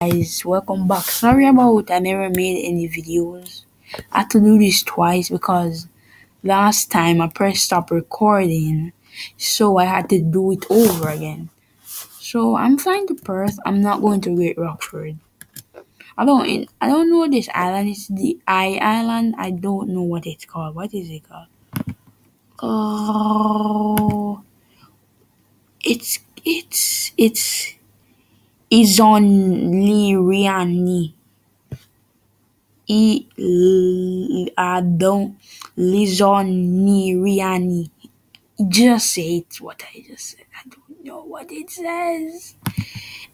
guys welcome back. Sorry about i never made any videos. I had to do this twice because last time i pressed stop recording so i had to do it over again. So i'm flying to perth. I'm not going to great rockford. I don't i don't know this island it's the i island i don't know what it's called. What is it called? Oh it's it's it's Izonliriani. I don't Lizoniriani. Just say it's what I just said. I don't know what it says.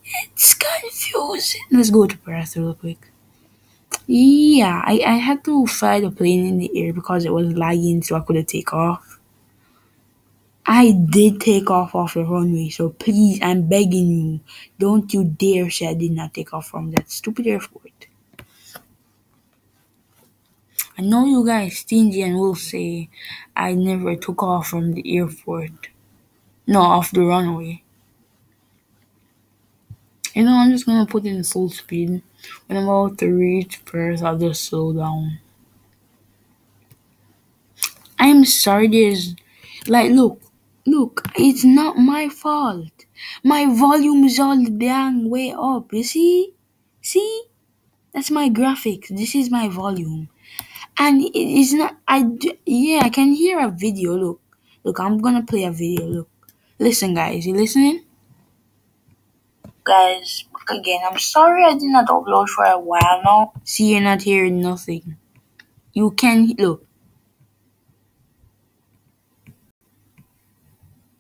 It's confusing. Let's go to Perth real quick. Yeah, I, I had to fly the plane in the air because it was lagging so I couldn't take off. I did take off off the runway, so please, I'm begging you, don't you dare say I did not take off from that stupid airport. I know you guys stingy and will say I never took off from the airport. No, off the runway. You know, I'm just gonna put in full speed. When I'm about to reach Perth, I'll just slow down. I'm sorry, there's like, look, Look, it's not my fault. My volume is all dang way up. You see? See? That's my graphics. This is my volume. And it is not, I, yeah, I can hear a video. Look, look, I'm gonna play a video. Look, listen, guys, you listening? Guys, again, I'm sorry I did not upload for a while now. See, you're not hearing nothing. You can, look,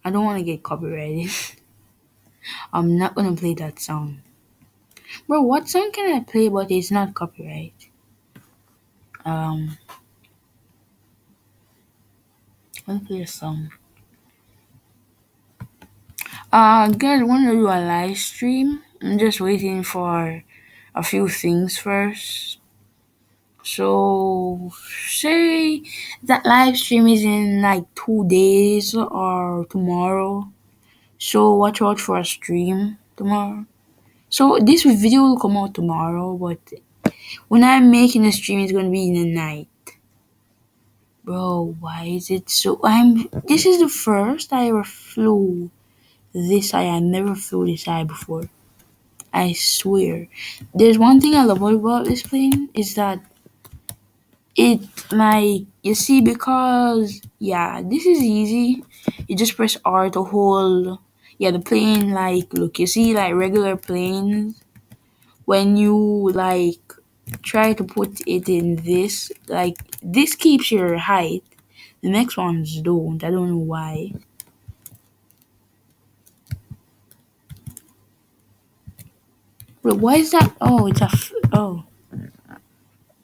I don't want to get copyrighted. I'm not gonna play that song. Bro, what song can I play but it's not copyright? Um, let me play a song. Uh, guys, to do a live stream. I'm just waiting for a few things first. So say that live stream is in like two days or tomorrow. So watch out for a stream tomorrow. So this video will come out tomorrow, but when I'm making a stream, it's gonna be in the night. Bro, why is it so? I'm. This is the first I ever flew this high. I never flew this high before. I swear. There's one thing I love about this plane is that it like you see because yeah this is easy. You just press r to hold yeah the plane like look you see like regular planes? When you like try to put it in this like this keeps your height. The next ones don't. I don't know why. But why is that? Oh it's a oh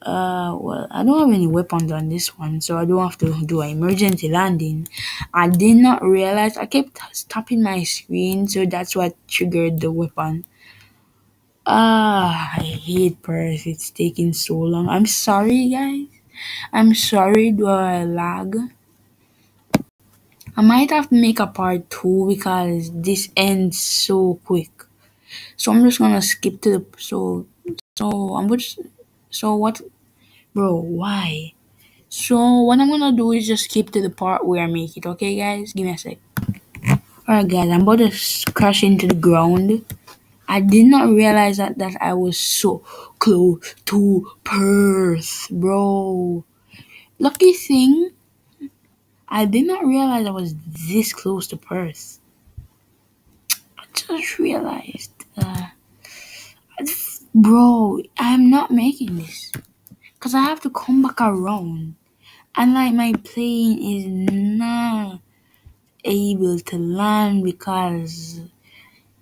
uh, well, I don't have any weapons on this one, so I don't have to do an emergency landing. I did not realize I kept stopping my screen, so that's what triggered the weapon. Ah, I hate Perth. It's taking so long. I'm sorry, guys. I'm sorry, do I lag? I might have to make a part two because this ends so quick. So I'm just gonna skip to the so so I'm just so what bro why? So what I'm gonna do is just skip to the part where I make it, okay guys? Give me a sec. Alright guys, I'm about to crash into the ground. I did not realize that, that I was so close to Perth, bro. Lucky thing, I did not realize I was this close to Perth. I just realized, uh, bro, I'm not making this. Because I have to come back around, and like my plane is not able to land because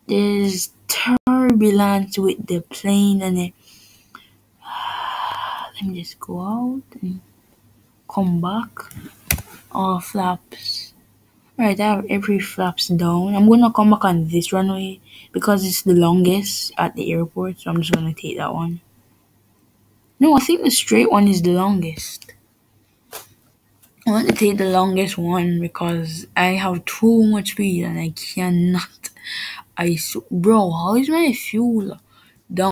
there's turbulence with the plane and it let me just go out and come back. All flaps right I have every flaps down I'm gonna come back on this runway because it's the longest at the airport so I'm just gonna take that one. No I think the straight one is the longest. I want to take the longest one because I have too much speed and I cannot I bro, how is my fuel?